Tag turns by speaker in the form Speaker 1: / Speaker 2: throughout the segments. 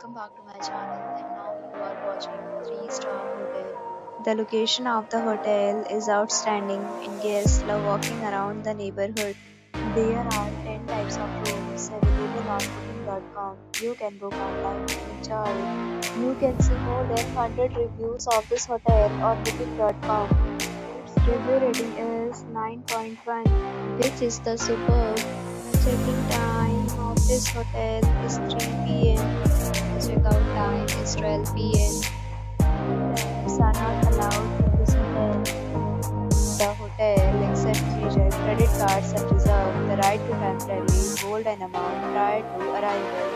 Speaker 1: welcome back to my channel and now you are watching 3 star hotel. The location of the hotel is outstanding and guests love walking around the neighborhood. There are 10 types of rooms available on booking.com. You can book online and enjoy. You can see more than 100 reviews of this hotel on booking.com. Its review rating is 9.1 which is the superb. Check-in time of this hotel is 3 p.m. The checkout time is 12 p.m. Are not allowed in this hotel. The hotel accepts major credit cards and reserves the right to temporarily hold an amount prior to arrival.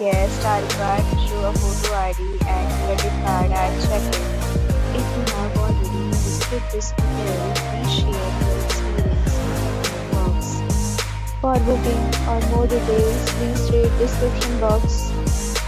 Speaker 1: Guests are required to show a photo ID and credit card at check-in. If you have already visited this hotel, please share your experience in box. For booking or more details, please read description box